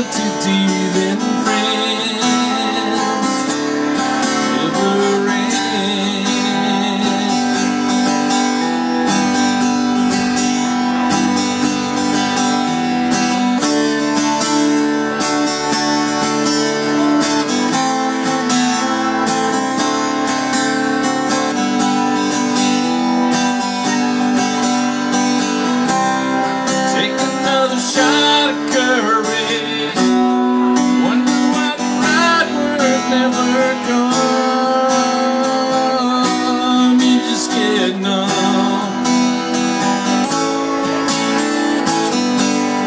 of two never come. You just get numb.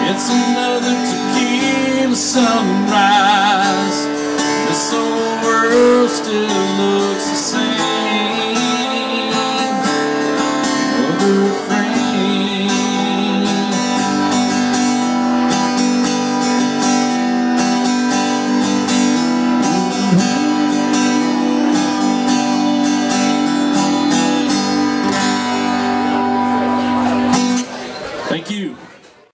It's another tequila sunrise. This old world still